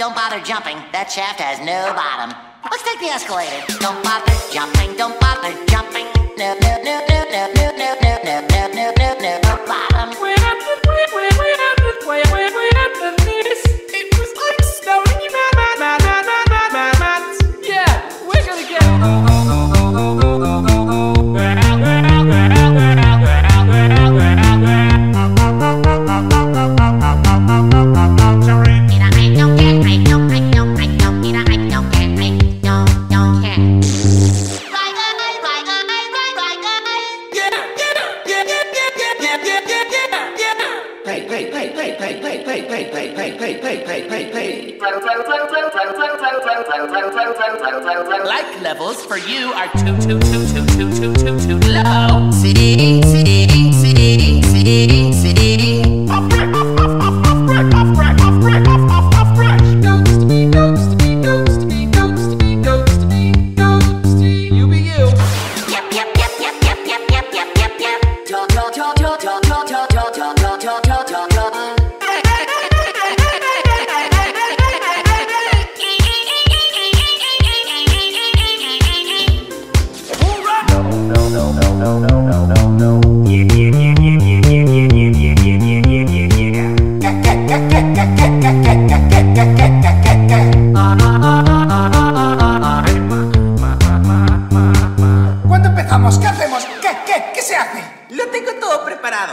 Don't bother jumping. That shaft has no bottom. Let's take the escalator. Don't bother jumping. Don't bother jumping. Like levels for you are too, too, too, too, too, too, too, too low. See? ¿Cuándo empezamos? ¿Qué hacemos? ¿Qué, qué, qué se hace? Lo tengo todo preparado.